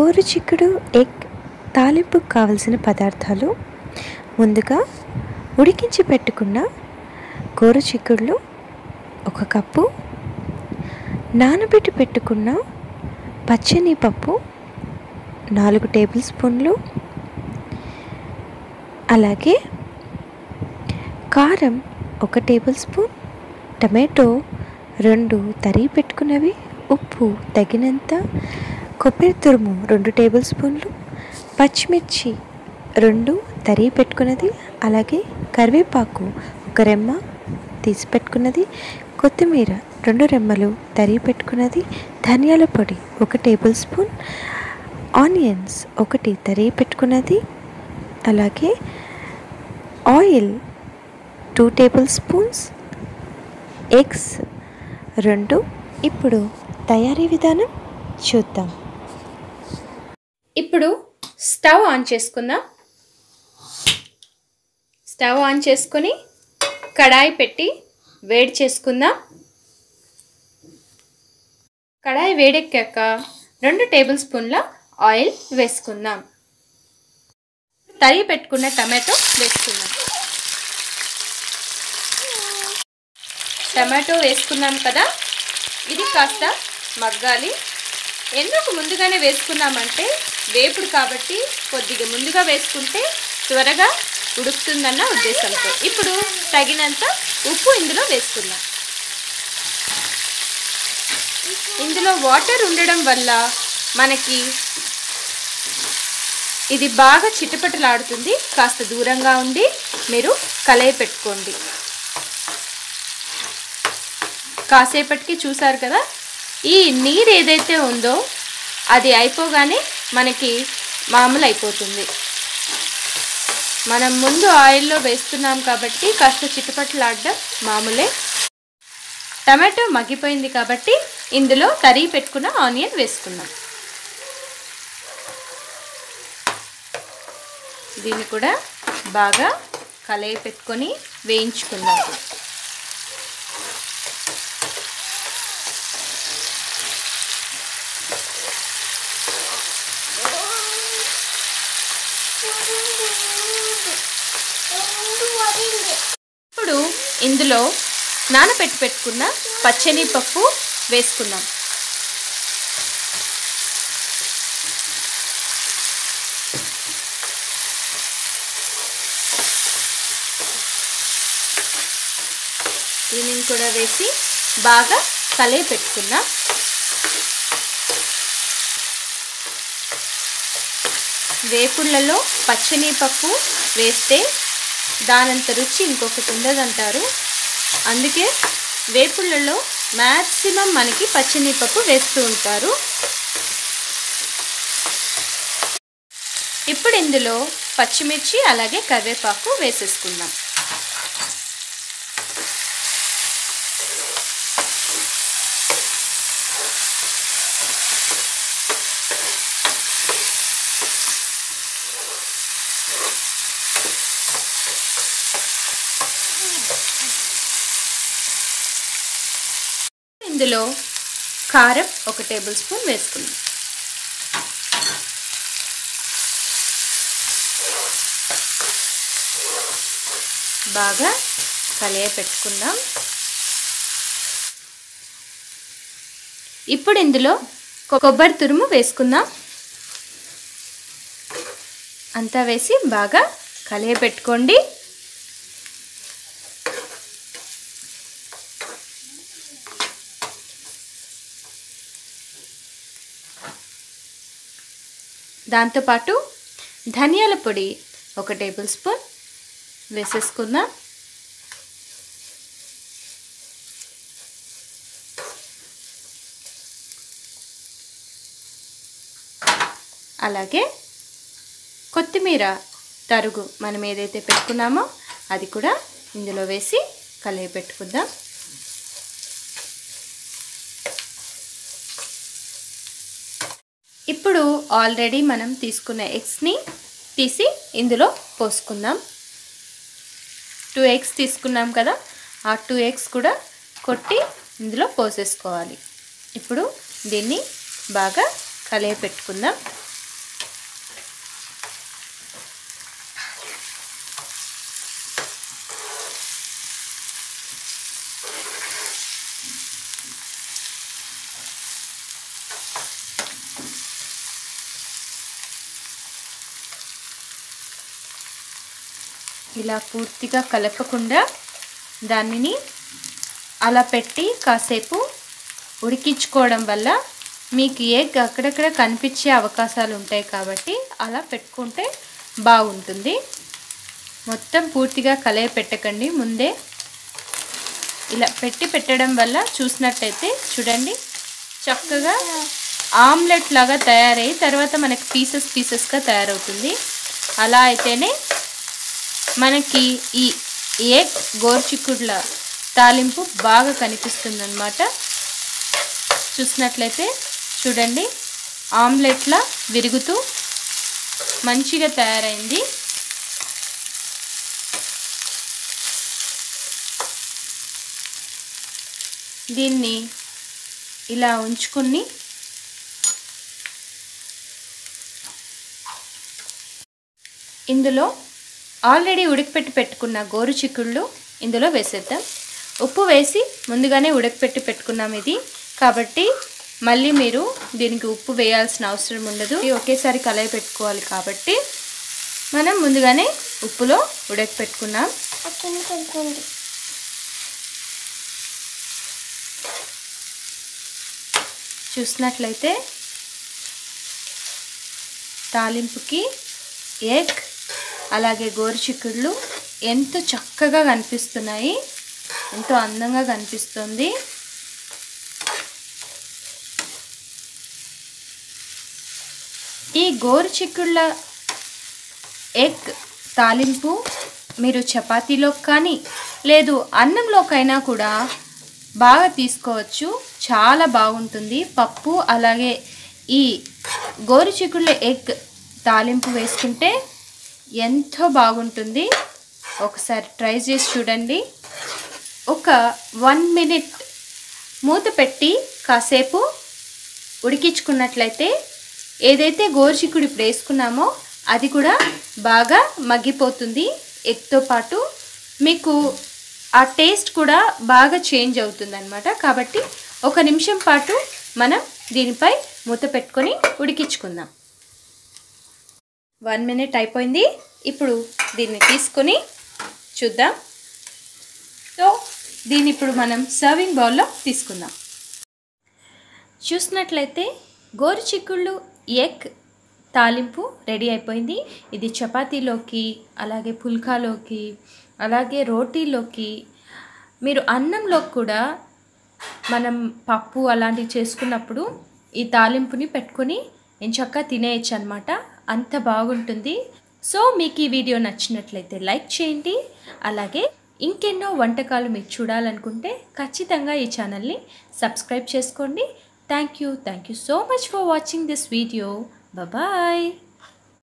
గోరుచిక్కుడు egg తాలింపుకు కావలసిన పదార్థాలు ముందుగా ఉడికించి పెట్టుకున్న గోరుచిక్కుడులు ఒక కప్పు నానబెట్టి పెట్టుకున్న పచ్చని పప్పు నాలుగు టేబుల్ స్పూన్లు అలాగే కారం ఒక టేబుల్ స్పూన్ టమాటో రెండు తరిగి పెట్టుకున్నవి ఉప్పు తగినంత కొబ్బరి తురుము రెండు టేబుల్ స్పూన్లు పచ్చిమిర్చి రెండు తరిగి పెట్టుకున్నది అలాగే కరివేపాకు ఒక రెమ్మ తీసి పెట్టుకున్నది కొత్తిమీర రెండు రెమ్మలు తరిగి పెట్టుకున్నది ధనియాల పొడి ఒక టేబుల్ స్పూన్ ఆనియన్స్ ఒకటి తరిగి పెట్టుకున్నది అలాగే oil two tablespoons eggs రెండు. ఇప్పుడు తయారీ విధానం చూద్దాం. ఇప్పుడు స్టవ్ ఆన్ చేసుకుందాం. స్టవ్ ఆన్ చేసుకొని కడాయి పెట్టి వేడి చేసుకుందాం. కడాయి వేడెక్కాక రెండు టేబుల్ స్పూన్ల ఆయిల్ వేసుకుందాం. తరిగి పెట్టుకున్న టమాటో వేసుకుందాం. టమాటో వేసుకున్నాం కదా? ఇది కాస్త మగ్గాలి. ఎందుకు ముందుగానే వేసుకున్నామంటే వేపుడు కాబట్టి కొద్దిగా ముందుగా వేసుకుంటే త్వరగా ఉడుకుతుందన్న ఉద్దేశంతో. ఇప్పుడు తగినంత ఉప్పు ఇందులో వేసుకుందాం. ఇందులో వాటర్ ఉండడం వల్ల మనకి ఇది బాగా చిటపటలాడుతుంది. కాస్త దూరంగా ఉండి మీరు కలయి పెట్టుకోండి. కాసేపటికి చూసారు కదా ఈ నీరు ఏదైతే ఉందో అది అయిపోగానే మనకి మామూలు అయిపోతుంది మనం ముందు ఆయిల్లో వేస్తున్నాం కాబట్టి కాస్త చిటపటలాడడం మామూలే. టమాటో మగ్గిపోయింది కాబట్టి ఇందులో కర్రీ పెట్టుకున్న ఆనియన్ వేసుకుందాం. దీన్ని కూడా బాగా కలయి పెట్టుకొని వేయించుకుందాం. ఇప్పుడు ఇందులో నానబెట్టి పెట్టుకున్న పచ్చని పప్పు వేసుకుందాం. దీనిని కూడా వేసి బాగా కలయి పెట్టుకుందాం. వేపుళ్ళలో పచ్చని పప్పు వేస్తే దానంత రుచి ఇంకొకటి ఉండదంటారు. అందుకే వేపుళ్ళలో మ్యాక్సిమం మనకి పచ్చని పప్పు వేస్తూ ఉంటారు. ఇప్పుడు ఇందులో పచ్చిమిర్చి అలాగే కరివేపాకు వేసేసుకుందాం. ఇందులో కారం ఒక టేబుల్ స్పూన్ వేసుకుందాం. బాగా కలియ పెట్టుకుందాం. ఇప్పుడు ఇందులో కొబ్బరి తురుము వేసుకుందాం. అంతా వేసి బాగా కలియ పెట్టుకోండి. దాంతోపాటు ధనియాల పొడి ఒక టేబుల్ స్పూన్ వేసేసుకుందాం. అలాగే కొత్తిమీర తరుగు మనం ఏదైతే పెట్టుకున్నామో అది కూడా ఇందులో వేసి కలిగి పెట్టుకుందాం. ఇప్పుడు ఆల్రెడీ మనం తీసుకున్న ఎగ్స్ని తీసి ఇందులో పోసుకుందాం. టూ ఎగ్స్ తీసుకున్నాం కదా ఆ టూ ఎగ్స్ కూడా కొట్టి ఇందులో పోసేసుకోవాలి. ఇప్పుడు దీన్ని బాగా కలియ పెట్టుకుందాం ఇలా పూర్తిగా కలపకుండా దానిని అలా పెట్టి కాసేపు ఉడికించుకోవడం వల్ల మీకు ఎగ్ అక్కడక్కడ కనిపించే అవకాశాలు ఉంటాయి కాబట్టి అలా పెట్టుకుంటే బాగుంటుంది. మొత్తం పూర్తిగా కలయ పెట్టకండి. ముందే ఇలా పెట్టి పెట్టడం వల్ల చూసినట్టయితే చూడండి చక్కగా ఆమ్లెట్ లాగా తయారయ్యి తర్వాత మనకి పీసెస్ పీసెస్గా తయారవుతుంది. అలా అయితేనే మనకి ఈ ఎగ్ గోర్చిక్కుడ్ల తాలింపు బాగా కనిపిస్తుంది అనమాట చూసినట్లయితే చూడండి ఆమ్లెట్లా విరుగుతూ మంచిగా తయారైంది. దీన్ని ఇలా ఉంచుకుని ఇందులో ఆల్రెడీ ఉడకపెట్టి పెట్టుకున్న గోరు చిక్కుళ్ళు ఇందులో వేసేద్దాం. ఉప్పు వేసి ముందుగానే ఉడకపెట్టి పెట్టుకున్నాం ఇది. కాబట్టి మళ్ళీ మీరు దీనికి ఉప్పు వేయాల్సిన అవసరం ఉండదు. ఇది ఒకేసారి కలయి పెట్టుకోవాలి కాబట్టి మనం ముందుగానే ఉప్పులో ఉడకపెట్టుకున్నాం. చూసినట్లయితే తాలింపుకి ఎగ్ అలాగే గోరుచిక్కుడులు ఎంతో చక్కగా కనిపిస్తున్నాయి. ఎంతో అందంగా కనిపిస్తుంది. ఈ గోరుచిక్కుళ్ళ ఎగ్ తాలింపు మీరు చపాతీలో కానీ లేదు అన్నంలోకైనా కూడా బాగా తీసుకోవచ్చు. చాలా బాగుంటుంది. పప్పు అలాగే ఈ గోరుచిక్కుళ్ళ ఎగ్ తాలింపు వేసుకుంటే ఎంతో బాగుంటుంది. ఒకసారి ట్రై చేసి చూడండి. ఒక వన్ మినిట్ మూత పెట్టి కాసేపు ఉడికించుకున్నట్లయితే ఏదైతే గోరుచిక్కుడు ఇప్పుడు వేసుకున్నామో అది కూడా బాగా మగ్గిపోతుంది. ఎగ్తో పాటు మీకు ఆ టేస్ట్ కూడా బాగా చేంజ్ అవుతుంది అనమాట కాబట్టి ఒక నిమిషం పాటు మనం దీనిపై మూత పెట్టుకొని ఉడికించుకుందాం. వన్ మినిట్ అయిపోయింది. ఇప్పుడు దీన్ని తీసుకొని చూద్దాం. సో దీన్ని ఇప్పుడు మనం సర్వింగ్ బౌల్లో తీసుకుందాం. చూసినట్లయితే గోరు చిక్కుళ్ళు ఎగ్ తాలింపు రెడీ అయిపోయింది. ఇది చపాతీలోకి అలాగే పుల్కాలోకి అలాగే రోటీలోకి. మీరు అన్నంలో కూడా మనం పప్పు అలాంటివి చేసుకున్నప్పుడు ఈ తాలింపుని పెట్టుకొని ఎంచక్కా తినేయచ్చు అనమాట అంత బాగుంటుంది. సో మీకు ఈ వీడియో నచ్చినట్లయితే లైక్ చేయండి. అలాగే ఇంకెన్నో వంటకాలు మీరు చూడాలనుకుంటే ఖచ్చితంగా ఈ ఛానల్ని సబ్స్క్రైబ్ చేసుకోండి. Thank you. Thank you so much for watching this video. Bye